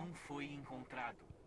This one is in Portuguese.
não foi encontrado.